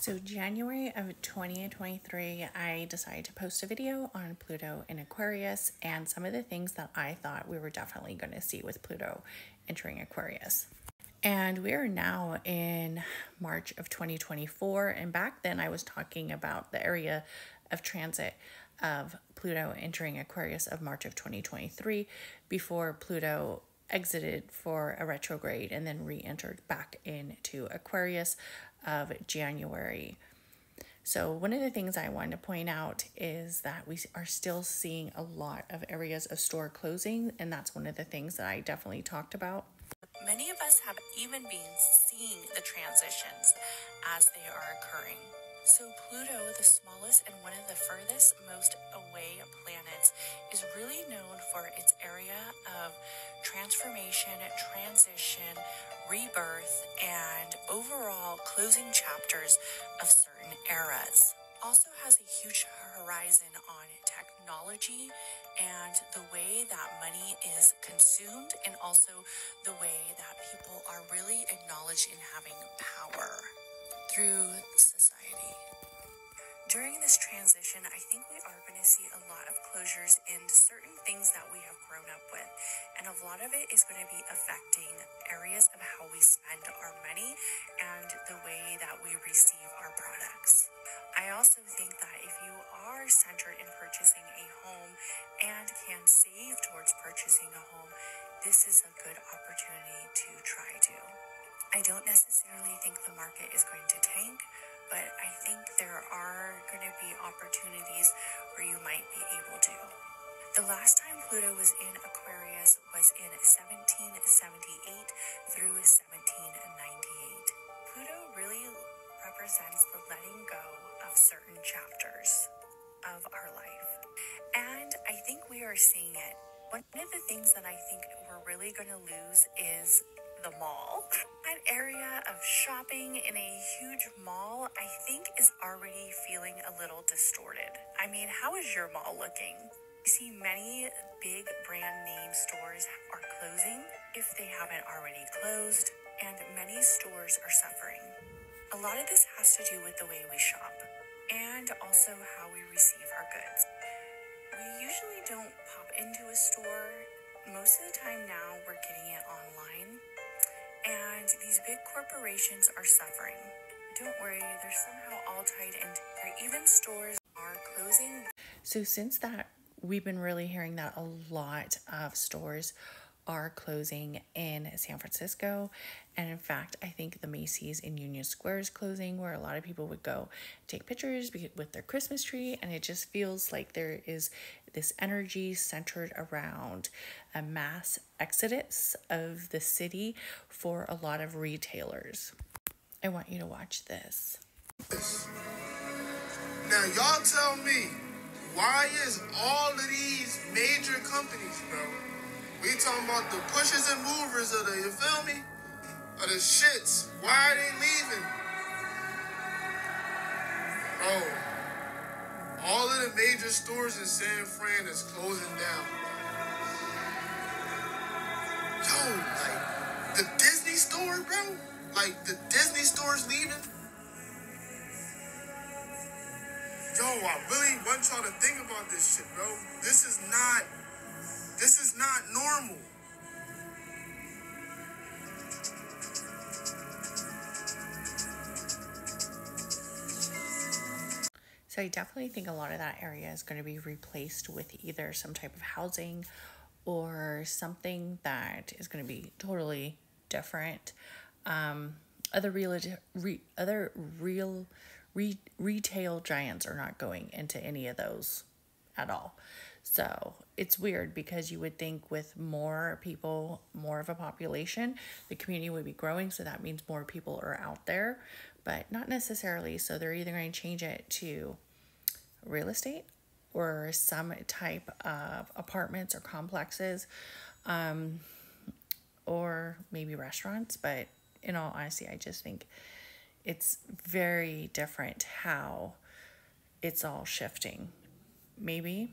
So, January of 2023, I decided to post a video on Pluto in Aquarius and some of the things that I thought we were definitely going to see with Pluto entering Aquarius. And we are now in March of 2024. And back then, I was talking about the area of transit of Pluto entering Aquarius of March of 2023 before Pluto exited for a retrograde and then re entered back into Aquarius of January. So, one of the things I wanted to point out is that we are still seeing a lot of areas of store closing, and that's one of the things that I definitely talked about. Many of us have even been seeing the transitions as they are occurring. So, Pluto, the smallest and one of the furthest most away planets, is really known for its area of transformation, transition, rebirth, and overall closing chapters of certain eras. Also has a huge horizon on technology and the way that money is consumed, and also the way that people are really acknowledged in having power through. During this transition, I think we are going to see a lot of closures in certain things that we have grown up with. And a lot of it is going to be affecting areas of how we spend our money and the way that we receive our products. I also think that if you are centered in purchasing a home and can save towards purchasing a home, this is a good opportunity to try to. I don't necessarily think the market is going to tank but I think there are going to be opportunities where you might be able to. The last time Pluto was in Aquarius was in 1778 through 1798. Pluto really represents the letting go of certain chapters of our life. And I think we are seeing it. One of the things that I think we're really going to lose is the mall. Of shopping in a huge mall, I think, is already feeling a little distorted. I mean, how is your mall looking? You see, many big brand name stores are closing if they haven't already closed, and many stores are suffering. A lot of this has to do with the way we shop and also how we receive our goods. We usually don't pop into a store. Most of the time now, we're getting it online these big corporations are suffering. Don't worry, they're somehow all tied into. Even stores are closing. So, since that, we've been really hearing that a lot of stores are closing in San Francisco. And in fact, I think the Macy's in Union Square is closing, where a lot of people would go take pictures with their Christmas tree. And it just feels like there is this energy centered around a mass exodus of the city for a lot of retailers. I want you to watch this. Now, y'all tell me, why is all of these major companies, bro? We talking about the pushers and movers of the, you feel me? Of the shits. Why are they leaving? Oh, all of the major stores in San Fran is closing down. Yo, like the Disney store, bro. Like the Disney store's leaving. Yo, I really want y'all to think about this shit, bro. This is not. This is not normal. So I definitely think a lot of that area is going to be replaced with either some type of housing or something that is going to be totally different. Um, other real re, other real re, retail giants are not going into any of those at all. So it's weird because you would think with more people, more of a population, the community would be growing. So that means more people are out there, but not necessarily. So they're either going to change it to real estate or some type of apartments or complexes um, or maybe restaurants. But in all honesty, I just think it's very different how it's all shifting. Maybe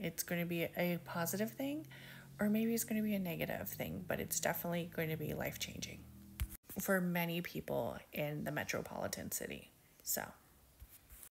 it's going to be a positive thing or maybe it's going to be a negative thing, but it's definitely going to be life changing for many people in the metropolitan city. So.